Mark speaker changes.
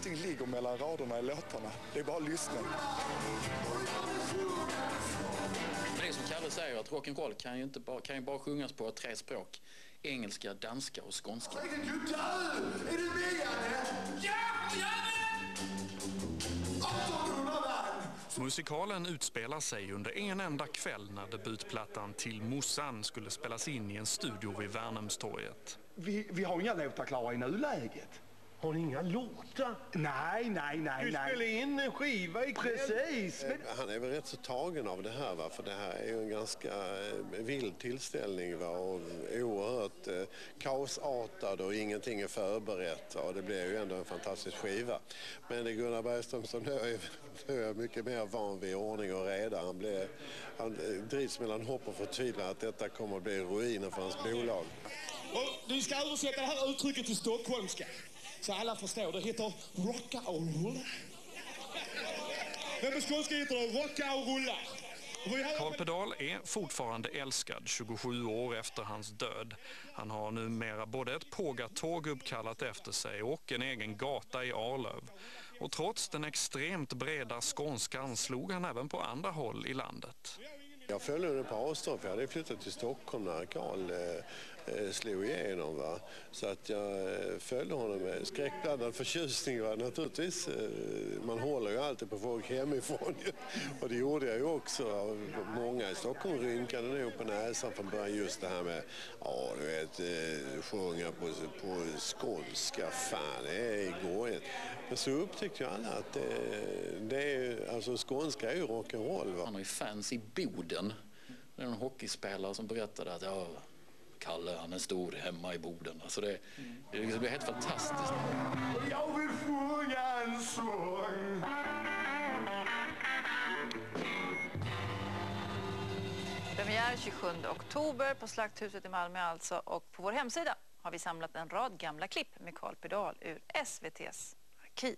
Speaker 1: allting ligger mellan raderna i låtarna. Det är bara att lyssna.
Speaker 2: Det är som Kalle säger att rock'n'roll kan ju, inte bara, kan ju bara sjungas på tre språk. Engelska, danska och skånska.
Speaker 3: Är du död? Är du med? Ja, Janne! 1800 man!
Speaker 4: Musikalen utspelar sig under en enda kväll när debutplattan Till Mossan skulle spelas in i en studio vid Värnhemstorget.
Speaker 5: Vi, vi har inga låtar klara i nuläget.
Speaker 6: Har ni inga låtar?
Speaker 5: Nej, nej, nej,
Speaker 6: Du
Speaker 5: nej.
Speaker 6: spelar in en skiva ikväll.
Speaker 5: Precis. Men,
Speaker 7: Han är väl rätt så tagen av det här, va? för det här är ju en ganska eh, vild tillställning va? och oerhört eh, kaosartad och ingenting är förberett. Va? Och det blir ju ändå en fantastisk skiva. Men det är Gunnar Bergström som nu är, nu är mycket mer van vid ordning och reda. Han, blir, han eh, drivs mellan hopp och förtvivlan att detta kommer att bli ruinen för hans bolag.
Speaker 8: Och du ska översätta det här uttrycket till stockholmska. Så alla förstår. Det heter rocka och rulla. Men på skånska heter det rocka och rulla.
Speaker 4: Carl Pedal är fortfarande älskad 27 år efter hans död. Han har numera både ett pågatåg uppkallat efter sig och en egen gata i Arlöv. Och trots den extremt breda skånskan slog han även på andra håll i landet.
Speaker 7: Jag följde honom på avstånd för jag hade flyttat till Stockholm när Karl eh, Eh, slog igenom. Va? Så att jag eh, följde honom med skräckblandad förtjusning. Va? Naturligtvis, eh, man håller ju alltid på folk hemifrån. Och det gjorde jag ju också. Många i Stockholm rynkade nog på näsan från början just det här med, ja du vet, sjunga på, på skånska. Fan, det är gojigt. Men så upptäckte ju alla att det, det är, alltså skånska är ju rock'n'roll.
Speaker 2: Han har ju fans i Boden. Det är en hockeyspelare som berättade att ja, Kalle han är stor hemma i Boden. Alltså det, det liksom blir helt fantastiskt.
Speaker 5: jag vill sjunga en sång.
Speaker 9: Premiär 27 oktober på Slakthuset i Malmö alltså och på vår hemsida har vi samlat en rad gamla klipp med Carl Pedal ur SVTs arkiv.